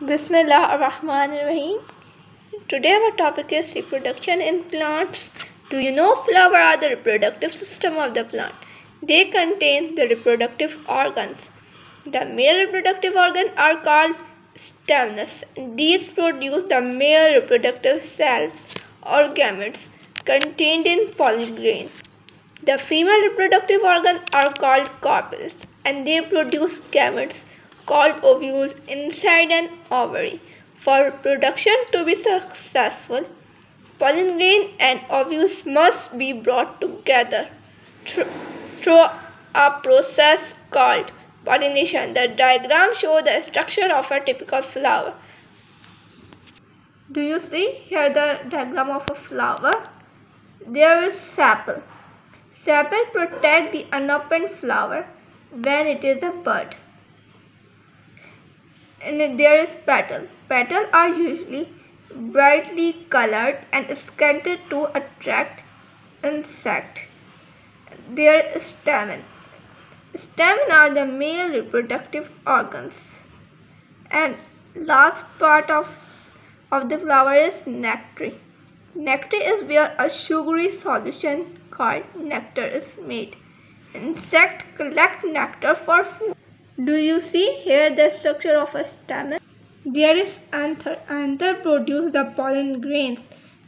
Bismillah ar-Rahman ar-Rahim. Today our topic is reproduction in plants. Do you know flowers are the reproductive system of the plant? They contain the reproductive organs. The male reproductive organs are called stamens. These produce the male reproductive cells or gametes contained in pollen grains. The female reproductive organs are called carpels and they produce gametes called ovules inside an ovary. For production to be successful, pollen grain and ovules must be brought together through, a process called pollination. The diagram shows the structure of a typical flower. Do you see here the diagram of a flower? There is sepal. Sepal protect the unopened flower when it is a bud and there is petal. Petals are usually brightly colored and scented to attract insect. There is stamen. Stamen are the male reproductive organs. And last part of, of the flower is nectary. Nectary is where a sugary solution called nectar is made. Insects collect nectar for food. Do you see here the structure of a stamen? There is anther. Anther produce the pollen grains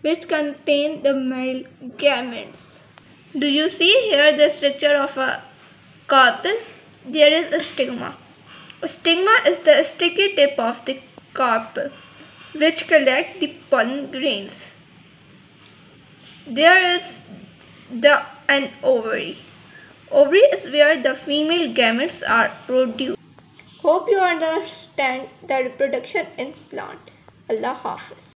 which contain the male gametes. Do you see here the structure of a carpel? There is a stigma. A stigma is the sticky tip of the carpel which collect the pollen grains. There is the an ovary. Ovary is where the female gametes are produced. Hope you understand the reproduction in plant. Allah Hafiz.